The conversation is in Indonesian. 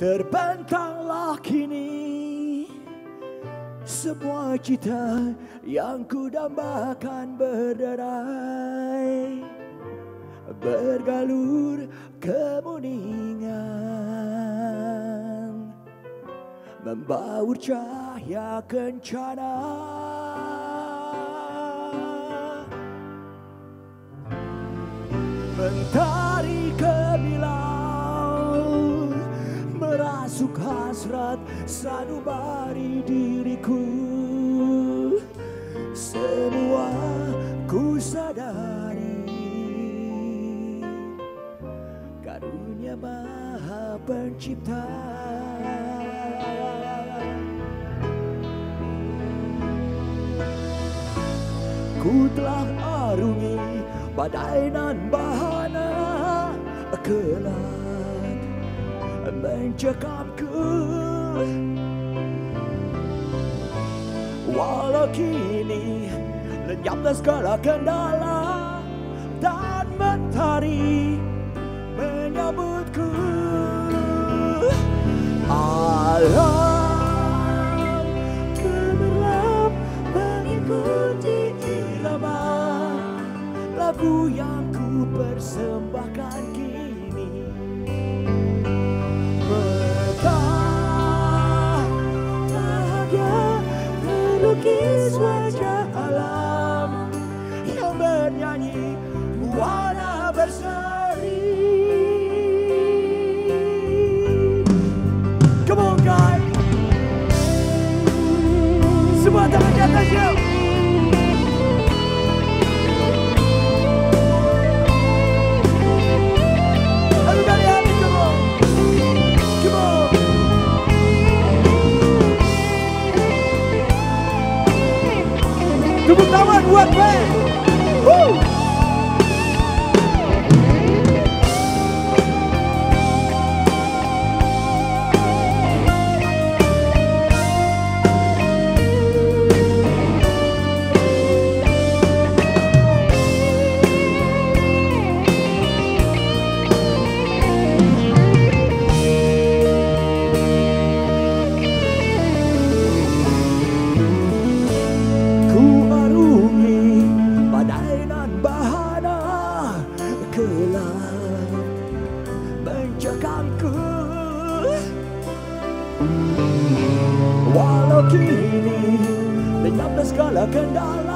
Terbentanglah kini Semua cita yang ku dambakan berderai Bergalur kemuningan Membaur cahaya kencana Merasuk hasrat sanubari diriku. Semua ku sadari Karunia maha pencipta. Ku telah arungi badai nan bahana Kelat mencekapku Walau kini lenyaplah segala kendala Dan mentari menyambutku. Alam gemerlap mengikuti irama Lagu yang ku persembahkan kini bernyanyi warna berseri. Come on guys. Semua tangan di atas yuk. Tepuk tangan buat band Woo! Mencekamku Walau kini lenyaplah segala kendala